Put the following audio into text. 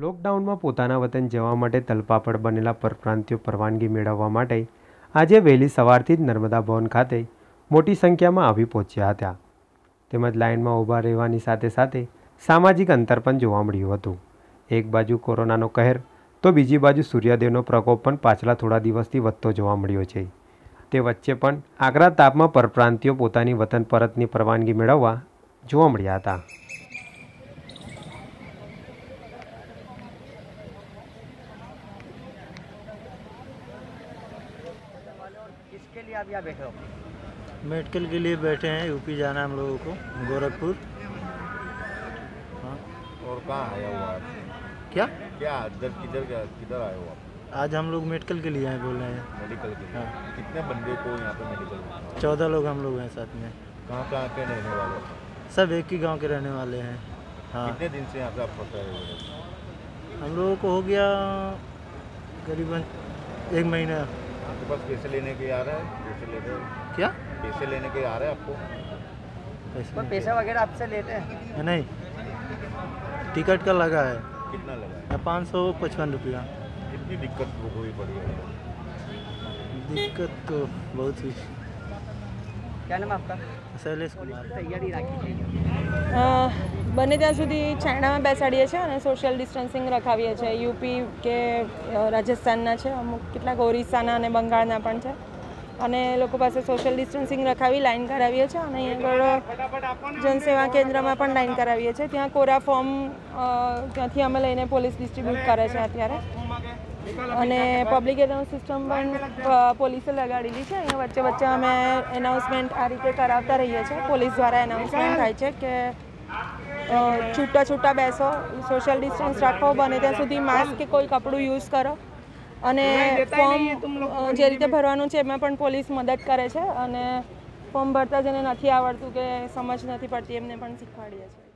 લોકડાઉનમાં પોતાના વતન જવા માટે તલપાપડ બનેલા પરપ્રાંતિયો પરવાનગી મેળવવા માટે આજે વહેલી સવારથી જ નર્મદા ભવન ખાતે મોટી સંખ્યામાં આવી પહોંચ્યા હતા. તેમજ લાઇનમાં ઊભા રહેવાની સાથે સાથે સામાજિક અંતર પણ જોવા મળ્યું હતું. એક બાજુ કોરોનાનો કહેર, તો બીજી બાજુ સૂર્યદેવનો પ્રકોપ પણ પાછલા થોડા દિવસથી વધતો જોવા મળ્યો છે. તે વચ્ચે પણ આગ્રા તાપમાં પરપ્રાંતિયો પોતાની વતન પરતની પરવાનગી મેળવવા જોવા મળ્યા હતા. किसके लिए आप यहाँ बैठे हो? मेडिकल के लिए बैठे हैं यूपी जाना है हम लोगों को गोरखपुर। हाँ। और कहाँ आया हुआ आप क्या? क्या इधर किधर क्या किधर आए हो आप आज हम लोग मेडिकल के लिए आए बोल रहे हैं। मेडिकल के लिए? हाँ। कितने बंदे को यहाँ पे मेडिकल? चौदह लोग हम लोग हैं साथ में। कहाँ कहाँ के रहने वाले सब एक ही गाँव के रहने वाले हैं। हाँ। कितने दिन से यहाँ पे आप फंसे हुए हो? हम लोगों को हो गया करीबन एक महीना। आपके पास पैसे लेने के आ रहा है? पैसे ले रहे हो क्या? पैसे लेने के आ रहे हैं आपको? पैसे वगैरह आपसे लेते हैं। नहीं टिकट का लगा है। कितना लगा है? पाँच सौ पचपन रुपया। कितनी दिक्कत वो हुई पड़ी है दिक्कत तो बहुत ही क्या नाम है आपका शैलेश कुमार तैयारी રાખી છે અ, બને ત્યાં સુધી ચાયણામાં બેસાડીએ છીએ અને સોશિયલ ડિસ્ટન્સિંગ રખાવીએ છીએ યુપી કે અ, રાજસ્થાનના છે અમુક કેટલાક ઓરિસ્સાના અને બંગાળના પણ છે અને એ લોકો પાસે સોશિયલ ડિસ્ટન્સિંગ રખાવી લાઈન કરાવીએ છીએ અને અહીં આગળ જનસેવા કેન્દ્રમાં પણ લાઈન કરાવીએ છીએ ત્યાં કોરા ફોર્મ અ, ત્યાંથી અમે લઈને પોલીસ ડિસ્ટ્રીબ્યુટ કરે છે અત્યારે અને પબ્લિક એનાઉન્સ સિસ્ટમ પણ પોલીસે લગાડેલી છે. અહીંયા વચ્ચે વચ્ચે અમે એનાઉન્સમેન્ટ આ રીતે કરાવતા રહીએ છીએ. પોલીસ દ્વારા એનાઉન્સમેન્ટ થાય છે કે છૂટા છૂટા બેસો સોશિયલ ડિસ્ટન્સ રાખો, બને ત્યાં સુધી માસ્ક કે કોઈ કપડું યુઝ કરો. અને ફોર્મ જે રીતે ભરવાનું છે એમાં પણ પોલીસ મદદ કરે છે. અને ફોર્મ ભરતા જેને નથી આવડતું કે સમજ નથી પડતી, એમને પણ શીખવાડીએ છીએ.